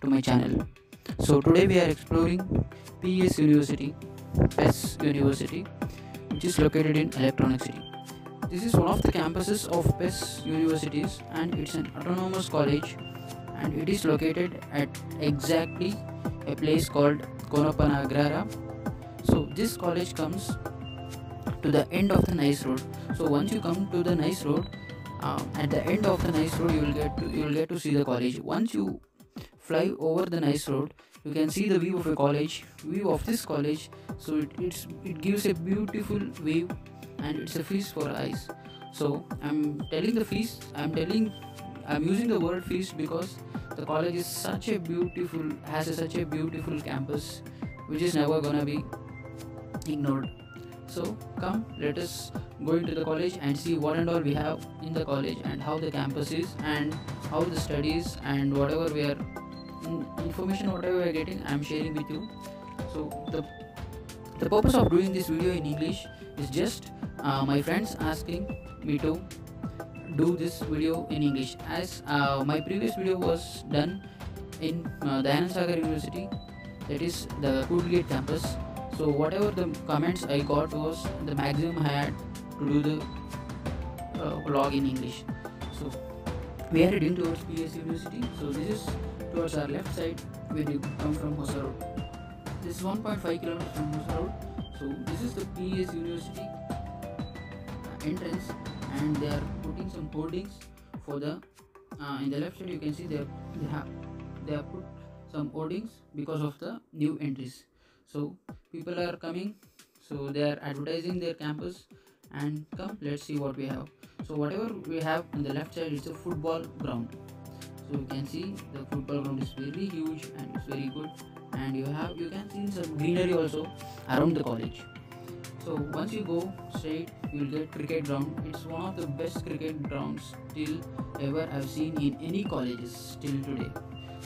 To my channel. So today we are exploring PS University, PES University, which is located in Electronic City. This is one of the campuses of PES universities and it's an autonomous college and it is located at exactly a place called Konappana Agrahara. So this college comes to the end of the nice road. So once you come to the nice road, uh, at the end of the nice road you will get to you will get to see the college once you fly over the nice road. You can see the view of a college view of this college. So it, it gives a beautiful view and it's a feast for eyes. So i'm telling the feast i'm telling i'm using the word feast because the college is such a beautiful has a, such a beautiful campus which is never gonna be ignored. So come let us go into the college and see what and all we have in the college and how the campus is and how the studies and whatever we are information whatever we are getting i'm sharing with you. So the the purpose of doing this video in english is just uh, my friends asking me to do this video in english. As uh, my previous video was done in uh, Dayanand Sagar University that is the Kudlu Gate campus. So whatever the comments i got was the maximum i had to do the uh, vlog in english. So we are heading towards ps university. So this is towards our left side when you come from hosa road. This is 1.5 kilometers from hosa road. So this is the ps university entrance and they are putting some hoardings for the uh, in the left side you can see they have, they have they have put some hoardings because of the new entries. So people are coming. So they are advertising their campus and come let's see what we have. So whatever we have on the left side is a football ground so you can see the football ground is very huge and it's very good. And you have you can see some greenery also around the college. So once you go straight you will get cricket ground. It's one of the best cricket grounds till ever i've seen in any colleges till today.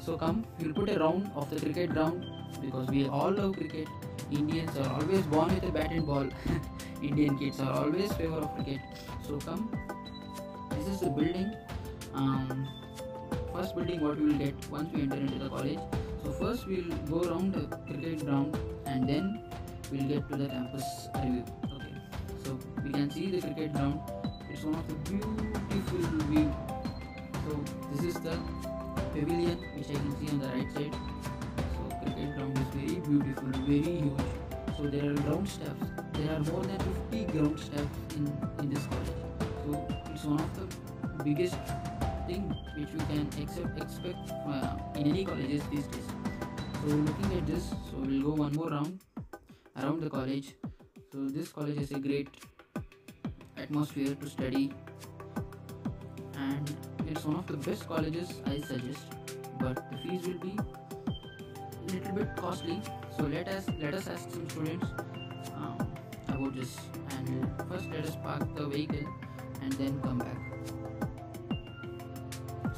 So come we'll put a round of the cricket ground because we all love cricket. Indians are always born with a bat and ball. Indian kids are always favor of cricket. So come this is the building. Um, first building what we will get once we enter into the college. So first we'll go around the cricket ground and then we'll get to the campus review. Okay. So we can see the cricket ground. It's one of the beautiful view. So this is the pavilion which i can see on the right side. So cricket ground is very beautiful very huge. So there are ground staffs there are more than 50 ground staff in in this college. So it's one of the biggest thing which you can accept, expect uh, in any colleges these days so looking at this. So we'll go one more round around the college. So this college has a great atmosphere to study and it's one of the best colleges i suggest. But the fees will be a little bit costly. So let us let us ask some students um, about this. And first let us park the vehicle and then come back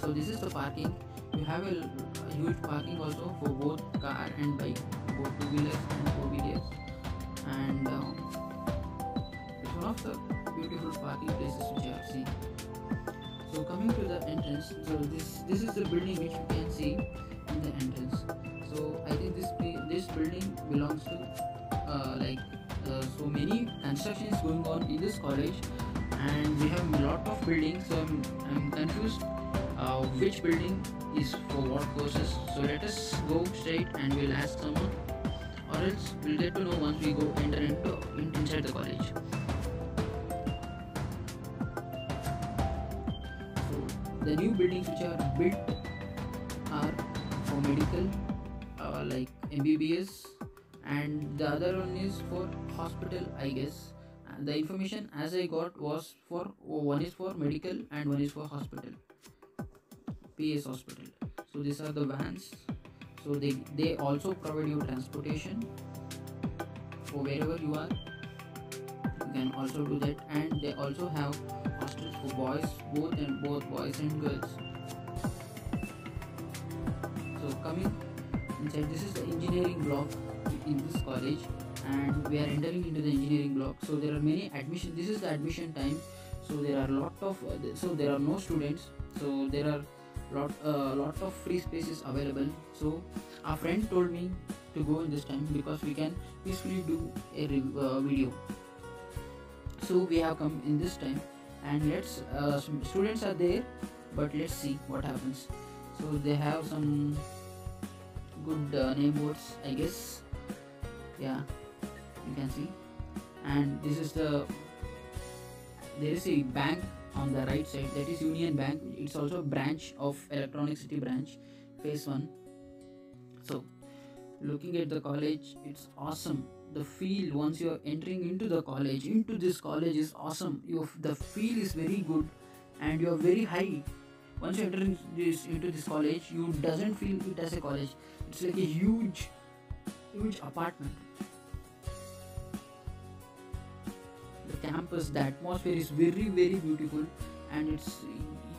so this is the parking. You have a, a huge parking also for both car and bike both two wheelers and four wheelers. And um, it's one of the beautiful parking places which i have seen. So coming to the entrance so this this is the building which you can see in the entrance. So i think this this building belongs to uh, like uh, so many constructions going on in this college. And we have a lot of buildings so i'm, I'm confused uh, which building is for what courses so let us go straight and we'll ask someone or else we'll get to know once we go enter into inside the college. So the new buildings which are built are for medical uh, like mbbs and the other one is for hospital i guess. The information as i got was for one is for medical and one is for hospital ps hospital. So these are the vans. So they they also provide you transportation for wherever you are. You can also do that. And they also have hostels for boys both and both boys and girls. So coming inside this is the engineering block in this college. And we are entering into the engineering block. So there are many admission this is the admission time. So there are a lot of so there are no students. So there are lot uh, lot of free spaces available. So our friend told me to go in this time because we can peacefully do a re- uh, video. So we have come in this time and let's uh, students are there but let's see what happens. So they have some good uh, name boards i guess. Yeah you can see. And this is the there is a bank on the right side that is union bank. It's also a branch of electronic city branch phase 1 so looking at the college it's awesome. The feel once you're entering into the college into this college is awesome. You the feel is very good and you're very high. Once you enter this into this college you doesn't feel it as a college. It's like a huge huge apartment campus the atmosphere is very very beautiful and it's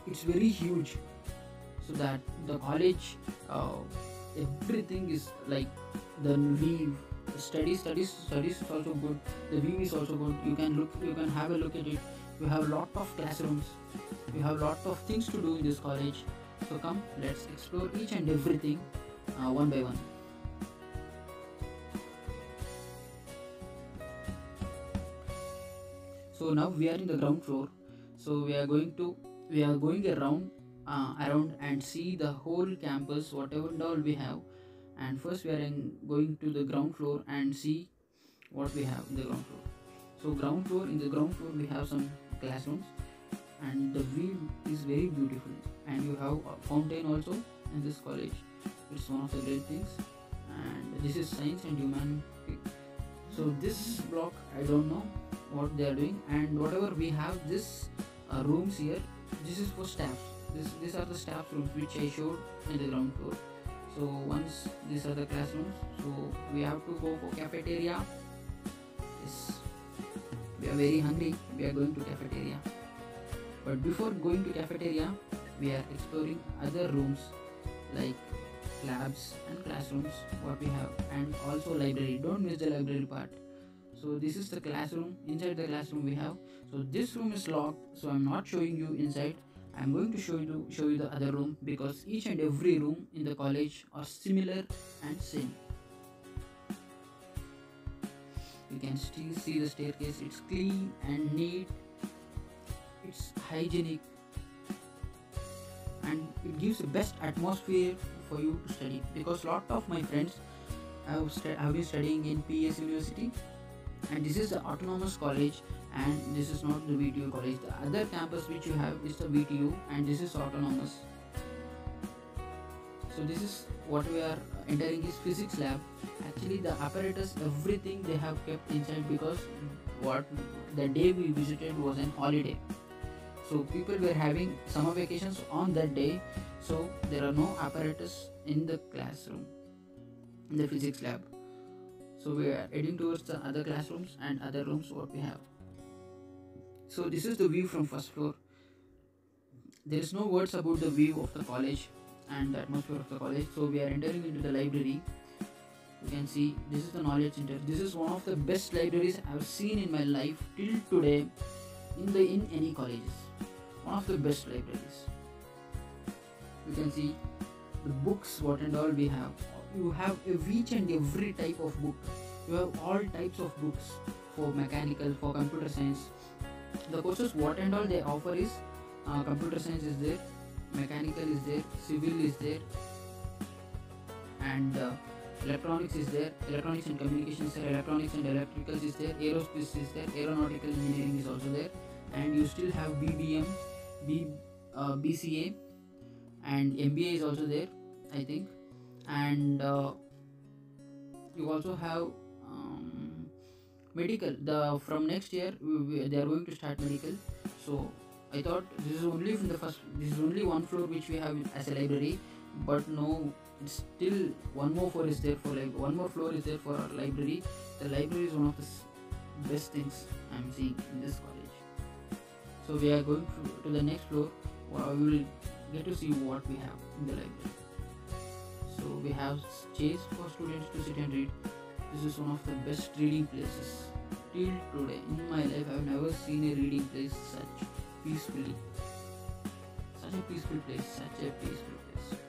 it's very huge. So that the college uh, everything is like the view study studies studies is also good. The view is also good. You can look you can have a look at it. We have a lot of classrooms. We have a lot of things to do in this college. So come let's explore each and everything uh, one by one so now we are in the ground floor. So we are going to we are going around uh, around and see the whole campus whatever all we have. And first we are in, going to the ground floor and see what we have in the ground floor. So ground floor in the ground floor we have some classrooms and the view is very beautiful. And you have a fountain also in this college. It's one of the great things. And this is science and humanity. So this block i don't know what they are doing and whatever we have this uh, rooms here this is for staff. This these are the staff rooms which i showed in the ground floor. So once these are the classrooms so we have to go for cafeteria. Yes. We are very hungry. We are going to cafeteria. But before going to cafeteria we are exploring other rooms like labs and classrooms what we have and also library. Don't miss the library part so this is the classroom. Inside the classroom we have. So this room is locked. So i'm not showing you inside. I'm going to show you show you the other room because each and every room in the college are similar and same. You can still see the staircase. It's clean and neat. It's hygienic. And it gives the best atmosphere for you to study because lot of my friends have, have been studying in PS University and this is the autonomous college and this is not the VTU college. The other campus which you have is the VTU and this is autonomous. So this is what we are entering is physics lab. Actually the apparatus everything they have kept inside because what the day we visited was an holiday. So people were having summer vacations on that day. So there are no apparatus in the classroom in the physics lab so we are heading towards the other classrooms and other rooms what we have. So this is the view from first floor. There is no words about the view of the college and the atmosphere of the college. So we are entering into the library. You can see this is the knowledge center. This is one of the best libraries i've seen in my life till today in the in any colleges. One of the best libraries. You can see the books what and all we have you have each and every type of book. You have all types of books for mechanical for computer science. The courses what and all they offer is uh, computer science is there mechanical is there civil is there and uh, electronics is there electronics and communications there electronics and electricals is there aerospace is there aeronautical engineering is also there and you still have bbm B, uh, bca and mba is also there i think and uh, you also have um, medical. The from next year we, we, they are going to start medical. So i thought this is only from the first this is only one floor which we have as a library. But no it's still one more floor is there for like one more floor is there for our library. The library is one of the best things i'm seeing in this college. So we are going to, to the next floor. Where we will get to see what we have in the library so we have chairs for students to sit and read. This is one of the best reading places till today in my life. I've never seen a reading place such peacefully. Such a peaceful place such a peaceful place.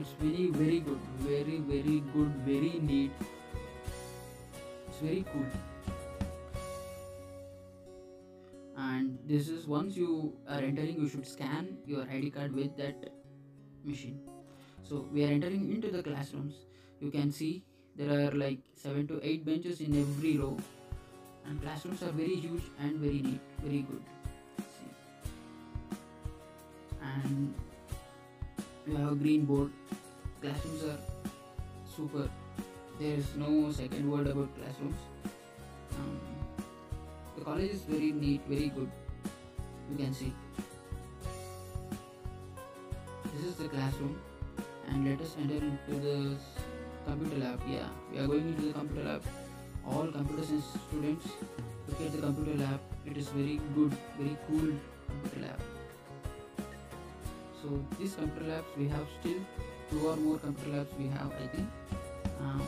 It's very very good very very good very neat. It's very cool. And this is once you are entering you should scan your id card with that machine so we are entering into the classrooms. You can see there are like 7 to 8 benches in every row. And classrooms are very huge and very neat very good. See and you have a green board. Classrooms are super. There is no second word about classrooms. Um, the college is very neat very good. You can see. This is the classroom and let us enter into the computer lab. Yeah we are going into the computer lab. All computer science students look at the computer lab. It is very good very cool computer lab. So these computer labs we have still two or more computer labs we have i think. Um,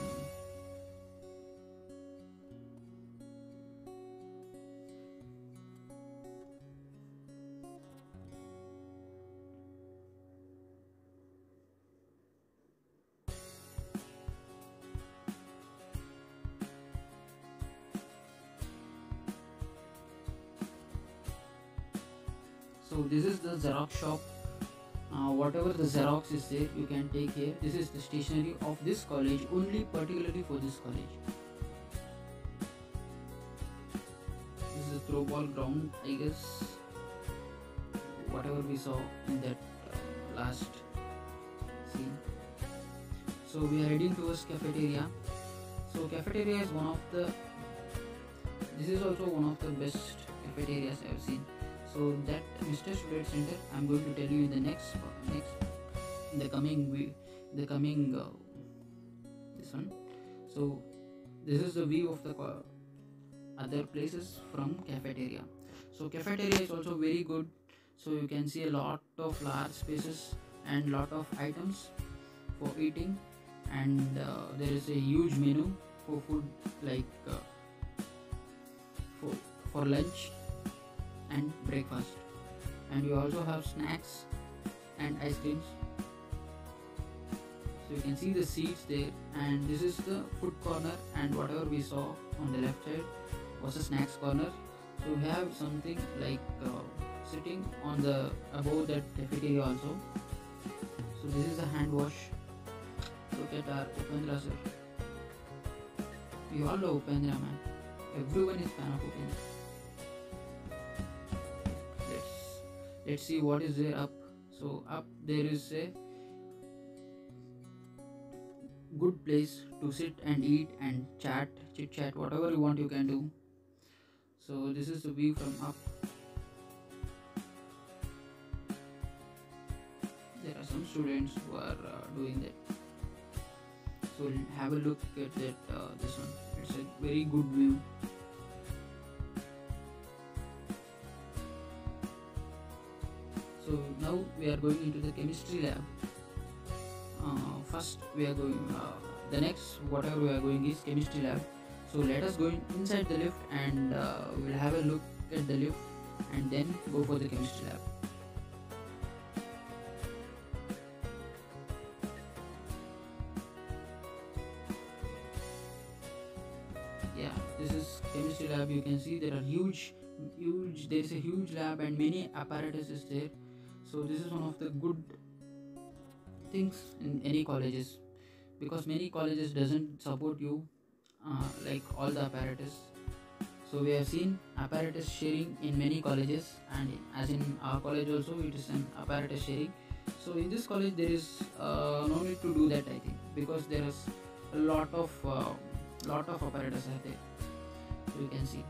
so this is the xerox shop. Uh, whatever the xerox is there you can take here. This is the stationery of this college only particularly for this college. This is a throw ground i guess. Whatever we saw in that uh, last scene. So we are heading towards cafeteria. So cafeteria is one of the this is also one of the best cafeterias i've seen so that mr student center i'm going to tell you in the next next the coming week the coming uh, this one. So this is the view of the other places from cafeteria. So cafeteria is also very good. So you can see a lot of large spaces and lot of items for eating. And uh, there is a huge menu for food like uh, for for lunch and breakfast. And you also have snacks and ice creams. So you can see the seats there and this is the food corner and whatever we saw on the left side was a snacks corner. So we have something like uh, sitting on the above that cafeteria also. So this is a hand wash. Look at our upendra sir. We all know upendra man. Everyone is fan of let's see what is there up. So up there is a good place to sit and eat and chat chit chat whatever you want you can do. So this is the view from up. There are some students who are uh, doing that. So have a look at that uh, this one. It's a very good view so now we are going into the chemistry lab. Uh, first we are going uh, the next whatever we are going is chemistry lab. So let us go in, inside the lift and uh, we'll have a look at the lift and then go for the chemistry lab. Yeah this is chemistry lab. You can see there are huge huge there is a huge lab and many apparatus is there so this is one of the good things in any colleges because many colleges doesn't support you uh, like all the apparatus. So we have seen apparatus sharing in many colleges and as in our college also it is an apparatus sharing. So in this college there is uh, no need to do that i think because there is a lot of uh, lot of apparatus are there so you can see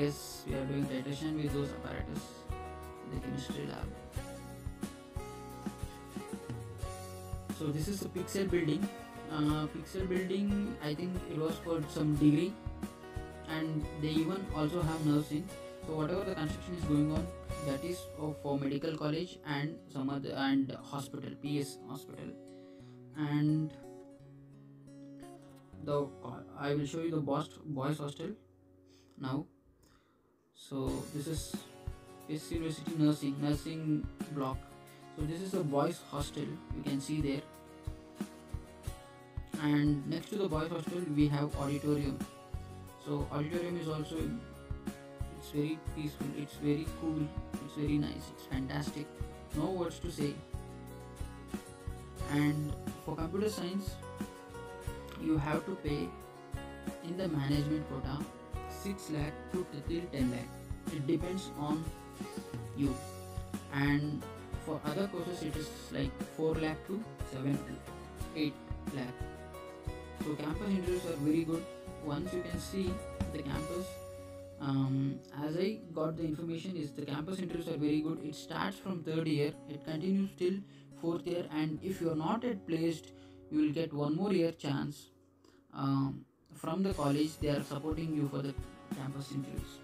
guess we are doing titration with those apparatus. In the chemistry lab. So this is a pixel building. Uh, pixel building i think it was for some degree. And they even also have nursing so whatever the construction is going on that is for medical college and some other and hospital ps hospital. And the i will show you the boys boys hostel. Now so this is this university nursing nursing block. So this is the boys hostel you can see there. And next to the boys hostel we have auditorium. So auditorium is also it's very peaceful it's very cool it's very nice it's fantastic. No words to say. And for computer science you have to pay in the management quota 6 lakh to till 10 lakh. It depends on you. And for other courses it is like 4 lakh to 7 to 8 lakh. So campus interviews are very good. Once you can see the campus um, as i got the information is the campus interviews are very good. It starts from third year. It continues till fourth year. And if you are not yet placed you will get one more year chance. Um, from the college they are supporting you for the campus interviews.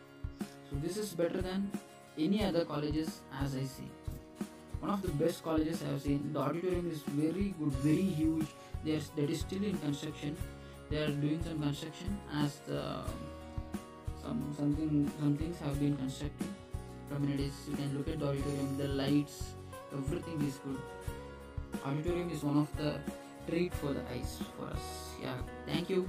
So this is better than any other colleges as i see. One of the best colleges i have seen. The auditorium is very good very huge. There's that is still in construction. They are doing some construction as the some something some things have been constructed. From it is you can look at the auditorium. The lights everything is good. Auditorium is one of the treat for the eyes for us. Yeah thank you